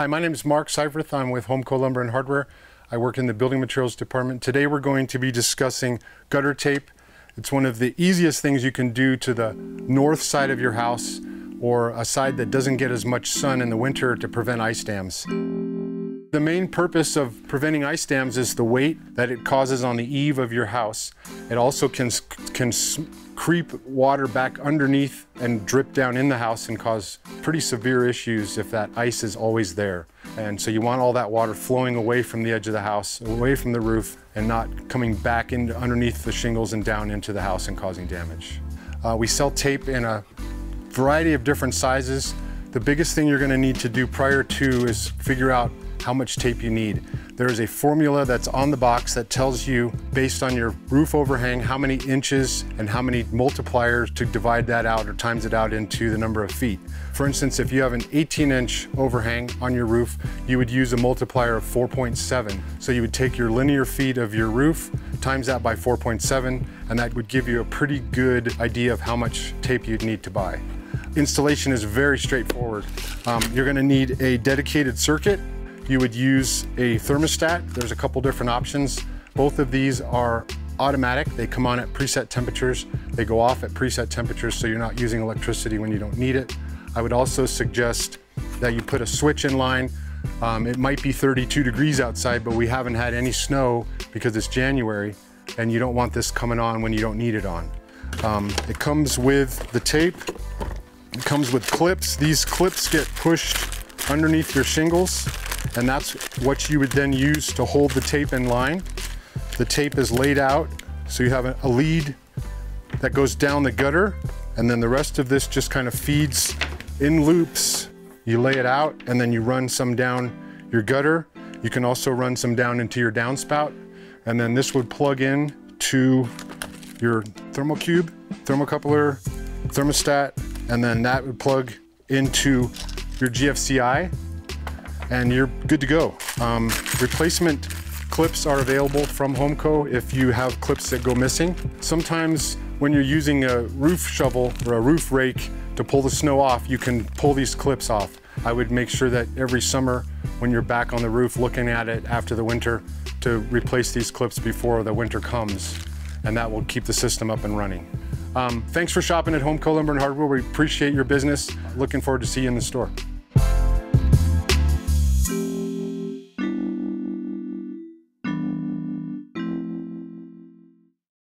Hi, my name is Mark Seiferth. I'm with HomCo Lumber and Hardware. I work in the building materials department. Today we're going to be discussing gutter tape. It's one of the easiest things you can do to the north side of your house or a side that doesn't get as much sun in the winter to prevent ice dams. The main purpose of preventing ice dams is the weight that it causes on the eave of your house. It also can, can creep water back underneath and drip down in the house and cause pretty severe issues if that ice is always there. And so you want all that water flowing away from the edge of the house, away from the roof, and not coming back into underneath the shingles and down into the house and causing damage. Uh, we sell tape in a variety of different sizes. The biggest thing you're gonna need to do prior to is figure out how much tape you need. There is a formula that's on the box that tells you, based on your roof overhang, how many inches and how many multipliers to divide that out or times it out into the number of feet. For instance, if you have an 18 inch overhang on your roof, you would use a multiplier of 4.7. So you would take your linear feet of your roof, times that by 4.7, and that would give you a pretty good idea of how much tape you'd need to buy. Installation is very straightforward. Um, you're gonna need a dedicated circuit you would use a thermostat. There's a couple different options. Both of these are automatic. They come on at preset temperatures. They go off at preset temperatures so you're not using electricity when you don't need it. I would also suggest that you put a switch in line. Um, it might be 32 degrees outside, but we haven't had any snow because it's January and you don't want this coming on when you don't need it on. Um, it comes with the tape. It comes with clips. These clips get pushed underneath your shingles and that's what you would then use to hold the tape in line. The tape is laid out, so you have a lead that goes down the gutter, and then the rest of this just kind of feeds in loops. You lay it out, and then you run some down your gutter. You can also run some down into your downspout, and then this would plug in to your thermocube, thermocoupler, thermostat, and then that would plug into your GFCI, and you're good to go. Um, replacement clips are available from HomCo if you have clips that go missing. Sometimes when you're using a roof shovel or a roof rake to pull the snow off, you can pull these clips off. I would make sure that every summer when you're back on the roof looking at it after the winter to replace these clips before the winter comes and that will keep the system up and running. Um, thanks for shopping at HomCo Lumber and Hardware. We appreciate your business. Looking forward to see you in the store.